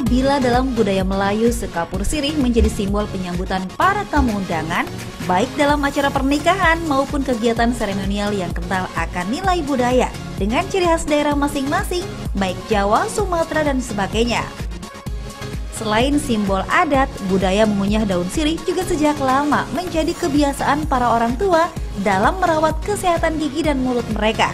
bila dalam budaya Melayu sekapur sirih menjadi simbol penyambutan para tamu undangan, baik dalam acara pernikahan maupun kegiatan seremonial yang kental akan nilai budaya dengan ciri khas daerah masing-masing, baik Jawa, Sumatera, dan sebagainya. Selain simbol adat, budaya mengunyah daun sirih juga sejak lama menjadi kebiasaan para orang tua dalam merawat kesehatan gigi dan mulut mereka.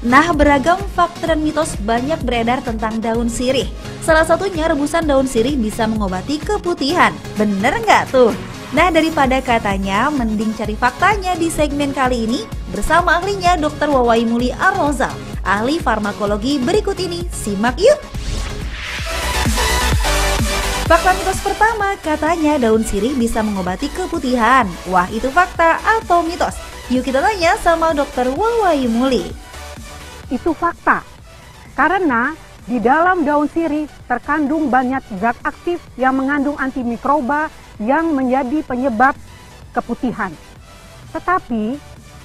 Nah, beragam fakta dan mitos banyak beredar tentang daun sirih. Salah satunya rebusan daun sirih bisa mengobati keputihan. Bener nggak tuh? Nah, daripada katanya, mending cari faktanya di segmen kali ini bersama ahlinya Dr. Wawai Muli Arroza, ahli farmakologi berikut ini. Simak yuk! Fakta mitos pertama, katanya daun sirih bisa mengobati keputihan. Wah, itu fakta atau mitos? Yuk kita tanya sama Dr. Wawai Muli itu fakta. Karena di dalam daun sirih terkandung banyak zat aktif yang mengandung antimikroba yang menjadi penyebab keputihan. Tetapi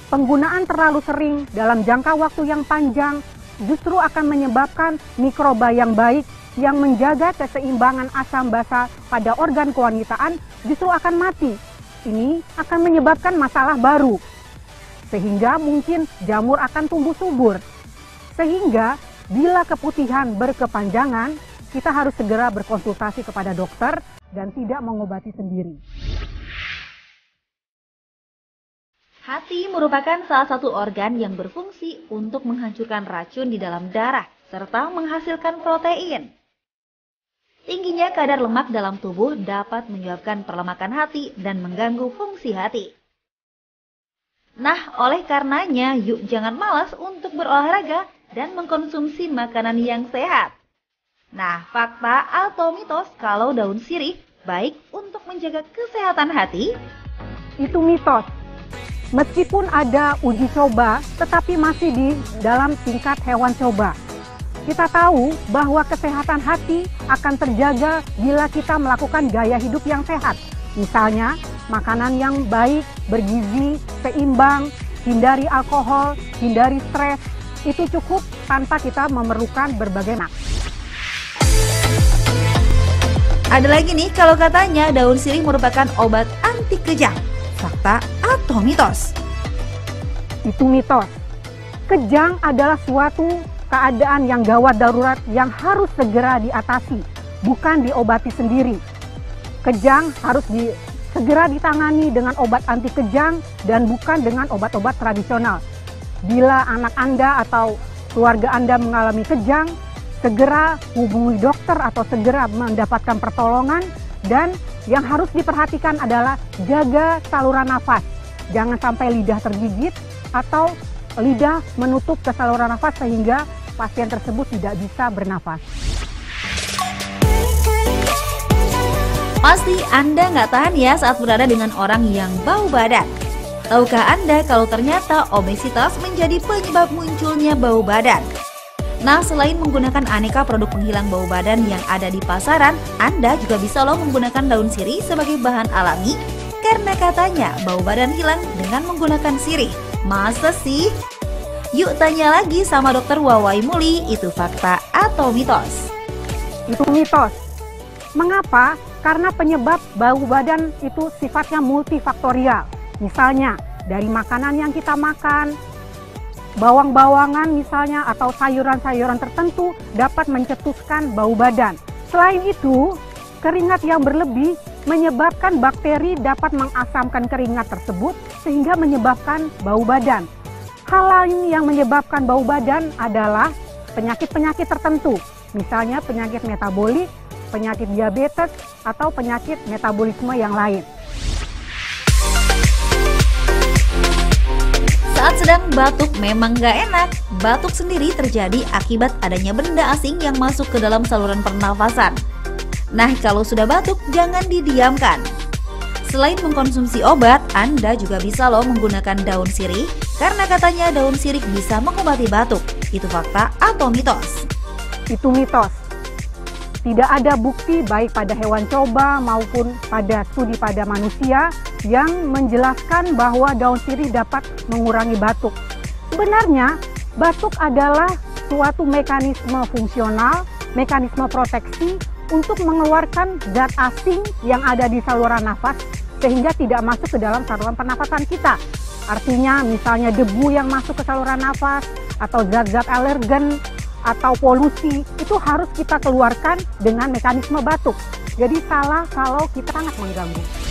penggunaan terlalu sering dalam jangka waktu yang panjang justru akan menyebabkan mikroba yang baik yang menjaga keseimbangan asam basa pada organ kewanitaan justru akan mati. Ini akan menyebabkan masalah baru. Sehingga mungkin jamur akan tumbuh subur sehingga bila keputihan berkepanjangan, kita harus segera berkonsultasi kepada dokter dan tidak mengobati sendiri. Hati merupakan salah satu organ yang berfungsi untuk menghancurkan racun di dalam darah serta menghasilkan protein. Tingginya kadar lemak dalam tubuh dapat menyebabkan perlemakan hati dan mengganggu fungsi hati. Nah, oleh karenanya, yuk jangan malas untuk berolahraga dan mengkonsumsi makanan yang sehat. Nah, fakta atau mitos kalau daun sirih baik untuk menjaga kesehatan hati? Itu mitos. Meskipun ada uji coba, tetapi masih di dalam tingkat hewan coba. Kita tahu bahwa kesehatan hati akan terjaga bila kita melakukan gaya hidup yang sehat. Misalnya, makanan yang baik, bergizi, seimbang, hindari alkohol, hindari stres, itu cukup tanpa kita memerlukan berbagai mak. Ada lagi nih kalau katanya daun sirih merupakan obat anti kejang. Fakta atau mitos? Itu mitos. Kejang adalah suatu keadaan yang gawat darurat yang harus segera diatasi, bukan diobati sendiri. Kejang harus di, segera ditangani dengan obat anti kejang dan bukan dengan obat-obat tradisional bila anak Anda atau keluarga Anda mengalami kejang, segera hubungi dokter atau segera mendapatkan pertolongan dan yang harus diperhatikan adalah jaga saluran nafas. Jangan sampai lidah tergigit atau lidah menutup ke saluran nafas sehingga pasien tersebut tidak bisa bernafas. Pasti Anda nggak tahan ya saat berada dengan orang yang bau badan. Tahukah Anda kalau ternyata obesitas menjadi penyebab munculnya bau badan? Nah, selain menggunakan aneka produk penghilang bau badan yang ada di pasaran, Anda juga bisa loh menggunakan daun sirih sebagai bahan alami karena katanya bau badan hilang dengan menggunakan sirih. Masa sih? Yuk tanya lagi sama dokter Wawai Muli, itu fakta atau mitos? Itu mitos. Mengapa? Karena penyebab bau badan itu sifatnya multifaktorial. Misalnya dari makanan yang kita makan, bawang-bawangan misalnya atau sayuran-sayuran tertentu dapat mencetuskan bau badan. Selain itu, keringat yang berlebih menyebabkan bakteri dapat mengasamkan keringat tersebut sehingga menyebabkan bau badan. Hal lain yang menyebabkan bau badan adalah penyakit-penyakit tertentu, misalnya penyakit metabolik, penyakit diabetes, atau penyakit metabolisme yang lain. Saat sedang batuk memang gak enak. Batuk sendiri terjadi akibat adanya benda asing yang masuk ke dalam saluran pernafasan. Nah, kalau sudah batuk, jangan didiamkan. Selain mengkonsumsi obat, Anda juga bisa loh menggunakan daun sirih karena katanya daun sirih bisa mengobati batuk. Itu fakta atau mitos? Itu mitos. Tidak ada bukti baik pada hewan coba maupun pada studi pada manusia yang menjelaskan bahwa daun sirih dapat mengurangi batuk. Sebenarnya, batuk adalah suatu mekanisme fungsional mekanisme proteksi untuk mengeluarkan zat asing yang ada di saluran nafas sehingga tidak masuk ke dalam saluran pernafasan kita. Artinya misalnya debu yang masuk ke saluran nafas atau zat-zat alergen atau polusi itu harus kita keluarkan dengan mekanisme batuk. Jadi salah kalau kita sangat mengganggu.